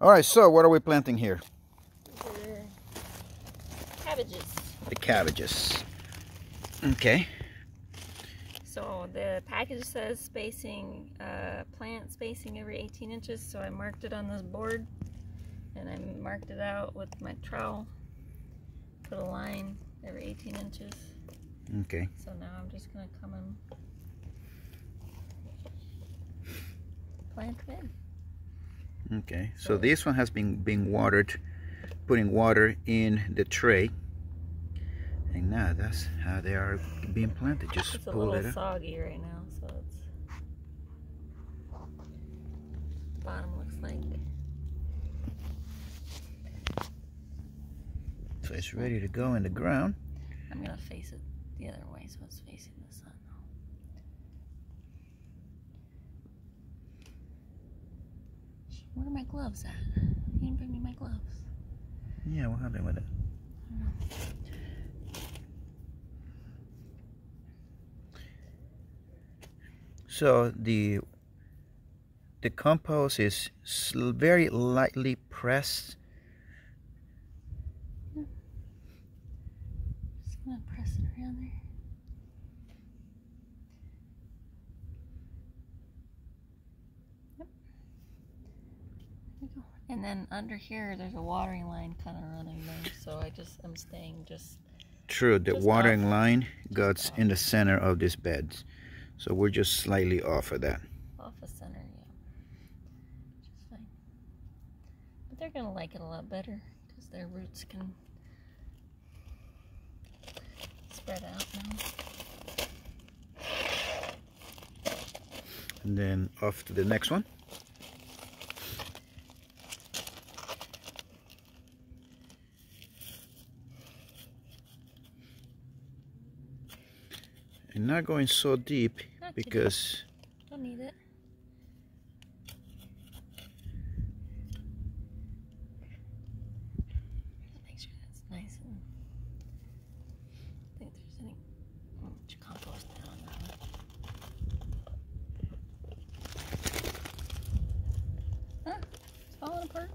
All right, so what are we planting here? The cabbages. The cabbages. Okay. So the package says spacing, uh, plant spacing every 18 inches. So I marked it on this board and I marked it out with my trowel. Put a line every 18 inches. Okay. So now I'm just gonna come and plant them in. Okay. So this one has been being watered, putting water in the tray. And now that's how they are being planted. Just It's a pull it little soggy right now, so it's the bottom looks like. So it's ready to go in the ground. I'm gonna face it the other way so it's facing the sun. Where are my gloves at? You didn't bring me my gloves. Yeah, what happened with it? So the the compost is very lightly pressed. Just gonna press it around there. Yep. There we go. And then under here, there's a watering line kind of running there, so I just I'm staying just True, the Just watering off. line goes in the center of this bed. So we're just slightly off of that. off the center, yeah, is fine. But they're gonna like it a lot better because their roots can spread out now. And then off to the next one. And not going so deep Not too deep. because Don't need it. Make sure that's nice and. I think there's any compost down there. Huh? It's falling apart.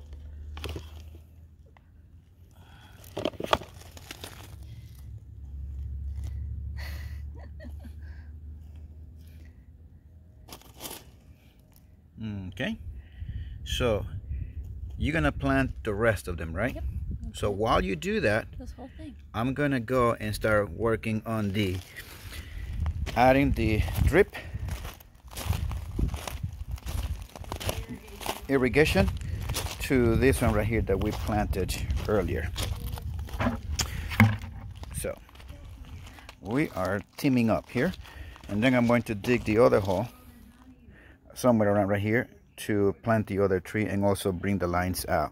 Okay. So you're gonna plant the rest of them, right? Yep. So while you do that, This whole thing. I'm gonna go and start working on the adding the drip irrigation to this one right here that we planted earlier. So we are teaming up here and then I'm going to dig the other hole somewhere around right here to plant the other tree and also bring the lines out.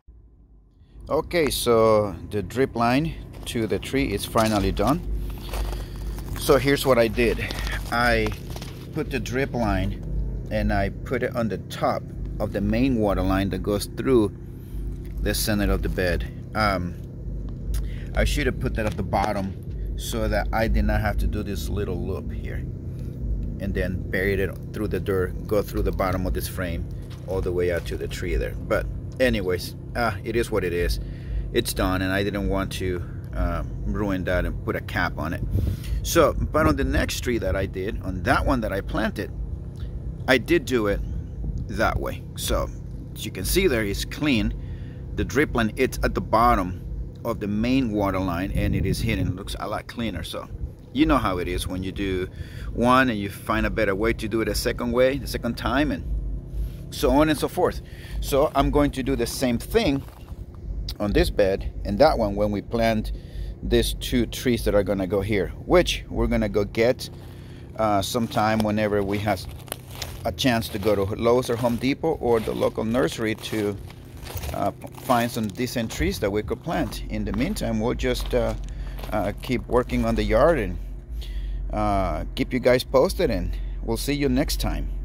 Okay, so the drip line to the tree is finally done. So here's what I did. I put the drip line and I put it on the top of the main water line that goes through the center of the bed. Um, I should have put that at the bottom so that I did not have to do this little loop here and then buried it through the dirt, go through the bottom of this frame all the way out to the tree there. But anyways, uh, it is what it is. It's done and I didn't want to uh, ruin that and put a cap on it. So, but on the next tree that I did, on that one that I planted, I did do it that way. So, as you can see there, it's clean. The drip line, it's at the bottom of the main water line and it is hidden. It looks a lot cleaner. So, you know how it is when you do one and you find a better way to do it a second way, the second time, and so on and so forth. So I'm going to do the same thing on this bed and that one when we plant these two trees that are gonna go here, which we're gonna go get uh, sometime whenever we have a chance to go to Lowe's or Home Depot or the local nursery to uh, find some decent trees that we could plant. In the meantime, we'll just uh, uh, keep working on the yard and uh, keep you guys posted and we'll see you next time.